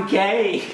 I'm gay.